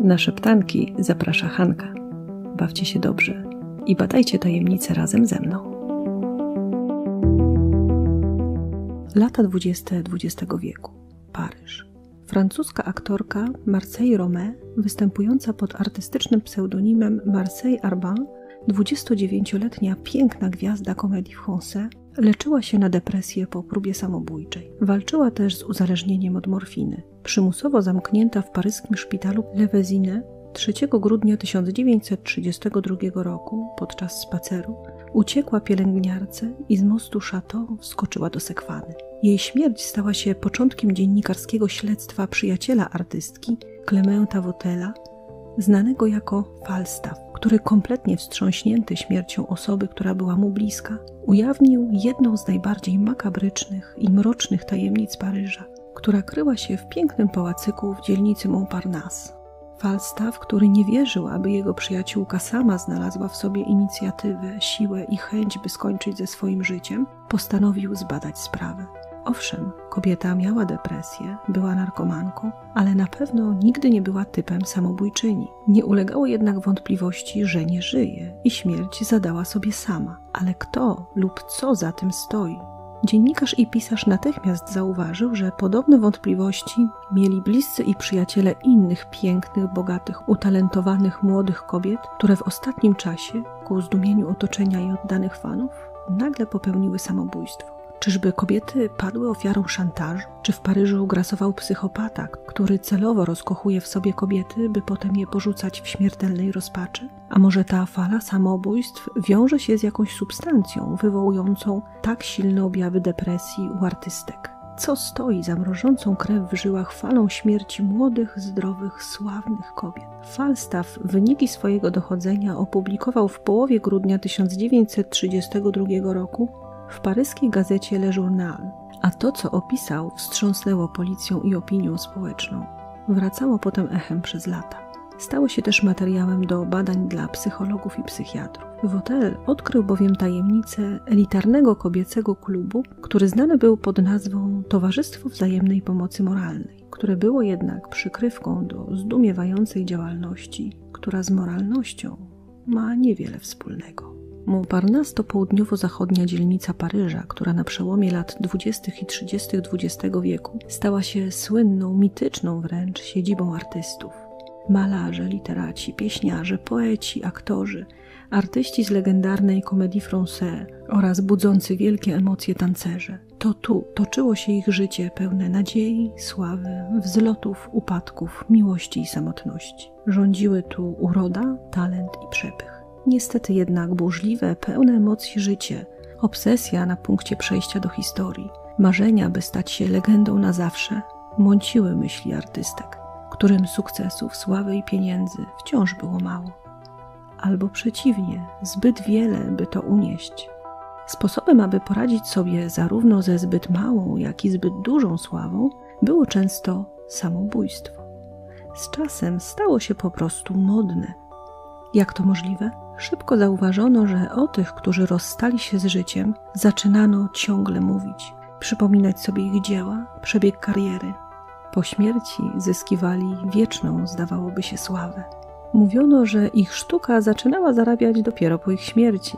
Na szeptanki zaprasza Hanka. Bawcie się dobrze i badajcie tajemnice razem ze mną. Lata 20 XX wieku. Paryż. Francuska aktorka Marseille Romé, występująca pod artystycznym pseudonimem Marseille Arbin, 29-letnia piękna gwiazda komedii français, leczyła się na depresję po próbie samobójczej. Walczyła też z uzależnieniem od morfiny. Przymusowo zamknięta w paryskim szpitalu Levesine 3 grudnia 1932 roku podczas spaceru uciekła pielęgniarce i z mostu Chateau wskoczyła do sekwany. Jej śmierć stała się początkiem dziennikarskiego śledztwa przyjaciela artystki Clementa Wotela, znanego jako Falstaff, który kompletnie wstrząśnięty śmiercią osoby, która była mu bliska, ujawnił jedną z najbardziej makabrycznych i mrocznych tajemnic Paryża, która kryła się w pięknym pałacyku w dzielnicy Montparnasse. Falstaff, który nie wierzył, aby jego przyjaciółka sama znalazła w sobie inicjatywę, siłę i chęć, by skończyć ze swoim życiem, postanowił zbadać sprawę. Owszem, kobieta miała depresję, była narkomanką, ale na pewno nigdy nie była typem samobójczyni. Nie ulegało jednak wątpliwości, że nie żyje i śmierć zadała sobie sama. Ale kto lub co za tym stoi? Dziennikarz i pisarz natychmiast zauważył, że podobne wątpliwości mieli bliscy i przyjaciele innych pięknych, bogatych, utalentowanych młodych kobiet, które w ostatnim czasie, ku zdumieniu otoczenia i oddanych fanów, nagle popełniły samobójstwo. Czyżby kobiety padły ofiarą szantażu? Czy w Paryżu grasował psychopata, który celowo rozkochuje w sobie kobiety, by potem je porzucać w śmiertelnej rozpaczy? A może ta fala samobójstw wiąże się z jakąś substancją wywołującą tak silne objawy depresji u artystek? Co stoi za mrożącą krew w żyłach falą śmierci młodych, zdrowych, sławnych kobiet? Falstaff wyniki swojego dochodzenia opublikował w połowie grudnia 1932 roku w paryskiej gazecie Le Journal, a to, co opisał, wstrząsnęło policją i opinią społeczną. Wracało potem echem przez lata. Stało się też materiałem do badań dla psychologów i psychiatrów. Wotel odkrył bowiem tajemnicę elitarnego kobiecego klubu, który znany był pod nazwą Towarzystwo Wzajemnej Pomocy Moralnej, które było jednak przykrywką do zdumiewającej działalności, która z moralnością ma niewiele wspólnego. Montparnasse to południowo-zachodnia dzielnica Paryża, która na przełomie lat 20. i 30. XX wieku stała się słynną, mityczną wręcz siedzibą artystów. Malarze, literaci, pieśniarze, poeci, aktorzy, artyści z legendarnej Comédie Française oraz budzący wielkie emocje tancerze. To tu toczyło się ich życie pełne nadziei, sławy, wzlotów, upadków, miłości i samotności. Rządziły tu uroda, talent i przepych. Niestety jednak burzliwe, pełne emocji życie, obsesja na punkcie przejścia do historii, marzenia, by stać się legendą na zawsze, mąciły myśli artystek, którym sukcesów, sławy i pieniędzy wciąż było mało. Albo przeciwnie, zbyt wiele, by to unieść. Sposobem, aby poradzić sobie zarówno ze zbyt małą, jak i zbyt dużą sławą, było często samobójstwo. Z czasem stało się po prostu modne. Jak to możliwe? Szybko zauważono, że o tych, którzy rozstali się z życiem, zaczynano ciągle mówić, przypominać sobie ich dzieła, przebieg kariery. Po śmierci zyskiwali wieczną, zdawałoby się, sławę. Mówiono, że ich sztuka zaczynała zarabiać dopiero po ich śmierci,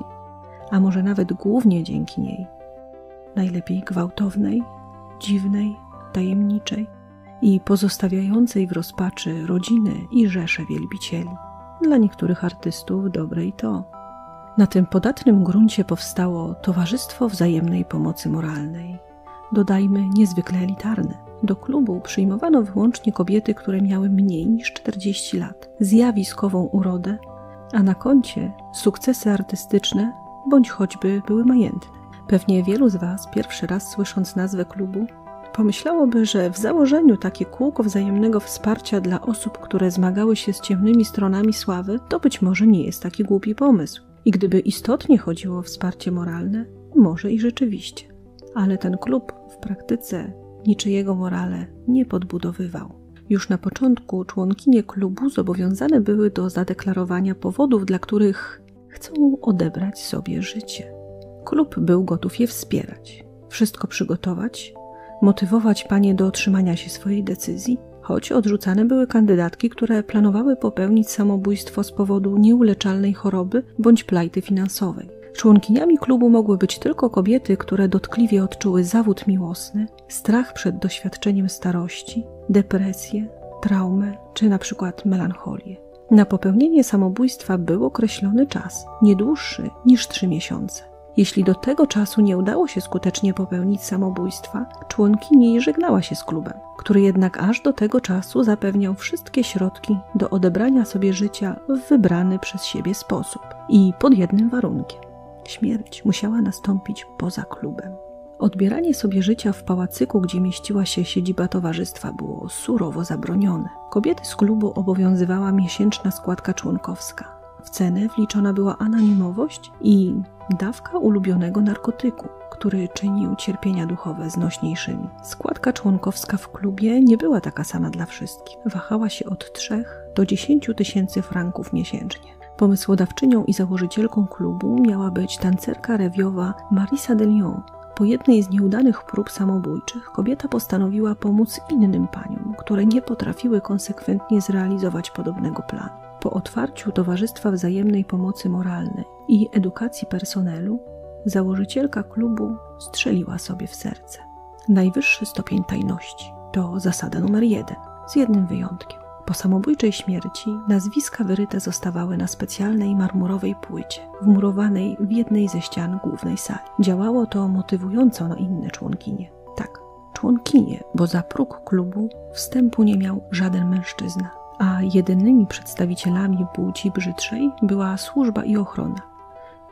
a może nawet głównie dzięki niej. Najlepiej gwałtownej, dziwnej, tajemniczej i pozostawiającej w rozpaczy rodziny i rzesze wielbicieli dla niektórych artystów dobre i to. Na tym podatnym gruncie powstało Towarzystwo Wzajemnej Pomocy Moralnej. Dodajmy niezwykle elitarne. Do klubu przyjmowano wyłącznie kobiety, które miały mniej niż 40 lat, zjawiskową urodę, a na koncie sukcesy artystyczne bądź choćby były majętne. Pewnie wielu z Was, pierwszy raz słysząc nazwę klubu, Pomyślałoby, że w założeniu takie kółko wzajemnego wsparcia dla osób, które zmagały się z ciemnymi stronami sławy, to być może nie jest taki głupi pomysł. I gdyby istotnie chodziło o wsparcie moralne, może i rzeczywiście. Ale ten klub w praktyce niczyjego morale nie podbudowywał. Już na początku członkinie klubu zobowiązane były do zadeklarowania powodów, dla których chcą odebrać sobie życie. Klub był gotów je wspierać, wszystko przygotować motywować panie do otrzymania się swojej decyzji, choć odrzucane były kandydatki, które planowały popełnić samobójstwo z powodu nieuleczalnej choroby bądź plajty finansowej. Członkiniami klubu mogły być tylko kobiety, które dotkliwie odczuły zawód miłosny, strach przed doświadczeniem starości, depresję, traumę czy na przykład melancholię. Na popełnienie samobójstwa był określony czas, nie dłuższy niż trzy miesiące. Jeśli do tego czasu nie udało się skutecznie popełnić samobójstwa, członkini żegnała się z klubem, który jednak aż do tego czasu zapewniał wszystkie środki do odebrania sobie życia w wybrany przez siebie sposób i pod jednym warunkiem. Śmierć musiała nastąpić poza klubem. Odbieranie sobie życia w pałacyku, gdzie mieściła się siedziba towarzystwa, było surowo zabronione. Kobiety z klubu obowiązywała miesięczna składka członkowska. W cenę wliczona była anonimowość i dawka ulubionego narkotyku, który czynił cierpienia duchowe znośniejszymi. Składka członkowska w klubie nie była taka sama dla wszystkich. Wahała się od 3 do 10 tysięcy franków miesięcznie. Pomysłodawczynią i założycielką klubu miała być tancerka rewiowa Marisa de Lyon. Po jednej z nieudanych prób samobójczych kobieta postanowiła pomóc innym paniom, które nie potrafiły konsekwentnie zrealizować podobnego planu. Po otwarciu Towarzystwa Wzajemnej Pomocy Moralnej i Edukacji Personelu, założycielka klubu strzeliła sobie w serce. Najwyższy stopień tajności to zasada numer jeden, z jednym wyjątkiem. Po samobójczej śmierci nazwiska wyryte zostawały na specjalnej marmurowej płycie, wmurowanej w jednej ze ścian głównej sali. Działało to motywująco na inne członkinie. Tak, członkinie, bo za próg klubu wstępu nie miał żaden mężczyzna, a jedynymi przedstawicielami płci brzydszej była służba i ochrona,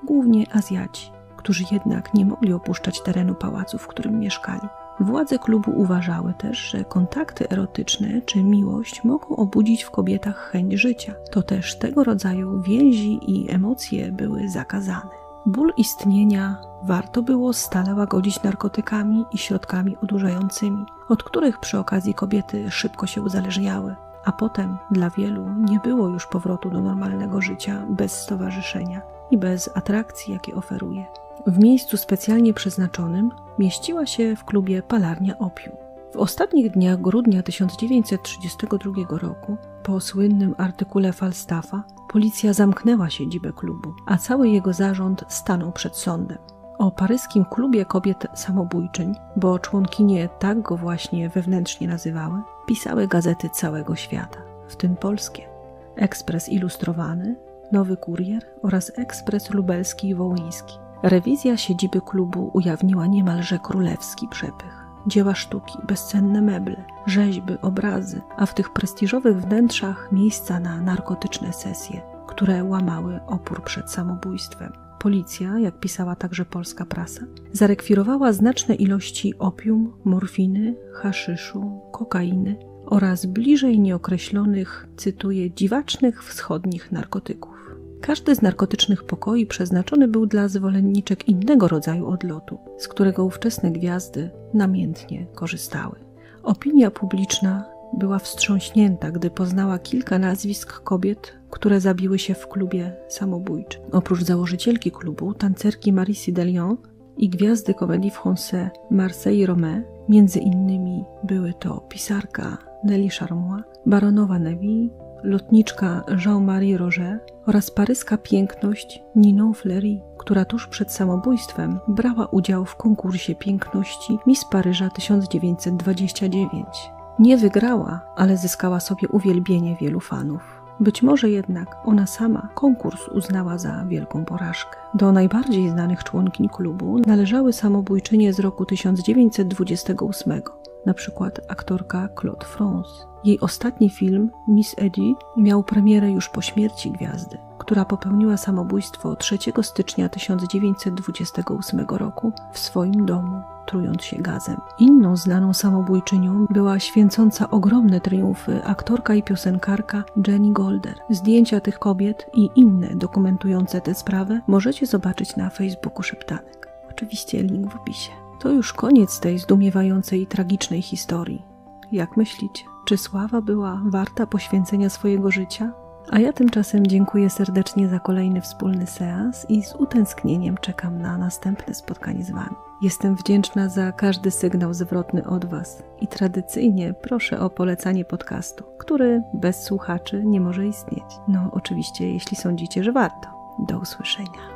głównie Azjaci, którzy jednak nie mogli opuszczać terenu pałacu, w którym mieszkali. Władze klubu uważały też, że kontakty erotyczne czy miłość mogą obudzić w kobietach chęć życia. To też tego rodzaju więzi i emocje były zakazane. Ból istnienia warto było stale łagodzić narkotykami i środkami odurzającymi, od których przy okazji kobiety szybko się uzależniały, a potem dla wielu nie było już powrotu do normalnego życia bez stowarzyszenia i bez atrakcji, jakie oferuje. W miejscu specjalnie przeznaczonym mieściła się w klubie Palarnia Opium. W ostatnich dniach grudnia 1932 roku, po słynnym artykule Falstaffa, policja zamknęła siedzibę klubu, a cały jego zarząd stanął przed sądem. O paryskim klubie kobiet samobójczyń, bo członkinie tak go właśnie wewnętrznie nazywały, pisały gazety całego świata, w tym polskie. Ekspres Ilustrowany, Nowy Kurier oraz Ekspres Lubelski i Wołyński. Rewizja siedziby klubu ujawniła niemalże królewski przepych. Dzieła sztuki, bezcenne meble, rzeźby, obrazy, a w tych prestiżowych wnętrzach miejsca na narkotyczne sesje, które łamały opór przed samobójstwem. Policja, jak pisała także polska prasa, zarekwirowała znaczne ilości opium, morfiny, haszyszu, kokainy oraz bliżej nieokreślonych, cytuję, dziwacznych wschodnich narkotyków. Każdy z narkotycznych pokoi przeznaczony był dla zwolenniczek innego rodzaju odlotu, z którego ówczesne gwiazdy namiętnie korzystały. Opinia publiczna była wstrząśnięta, gdy poznała kilka nazwisk kobiet, które zabiły się w klubie samobójczym. Oprócz założycielki klubu, tancerki Marie de Lyon i gwiazdy komedii français Marseille Romé, między innymi były to pisarka Nelly Charmois, baronowa Neville, lotniczka Jean-Marie Roger oraz paryska piękność Ninon Fleury, która tuż przed samobójstwem brała udział w konkursie piękności Miss Paryża 1929. Nie wygrała, ale zyskała sobie uwielbienie wielu fanów. Być może jednak ona sama konkurs uznała za wielką porażkę. Do najbardziej znanych członkiń klubu należały samobójczynie z roku 1928, na przykład aktorka Claude France. Jej ostatni film, Miss Eddie, miał premierę już po śmierci gwiazdy, która popełniła samobójstwo 3 stycznia 1928 roku w swoim domu, trując się gazem. Inną znaną samobójczynią była święcąca ogromne triumfy aktorka i piosenkarka Jenny Golder. Zdjęcia tych kobiet i inne dokumentujące tę sprawę możecie zobaczyć na Facebooku Szeptanek. Oczywiście link w opisie. To już koniec tej zdumiewającej i tragicznej historii. Jak myślicie, czy sława była warta poświęcenia swojego życia? A ja tymczasem dziękuję serdecznie za kolejny wspólny seans i z utęsknieniem czekam na następne spotkanie z Wami. Jestem wdzięczna za każdy sygnał zwrotny od Was i tradycyjnie proszę o polecanie podcastu, który bez słuchaczy nie może istnieć. No, oczywiście, jeśli sądzicie, że warto. Do usłyszenia.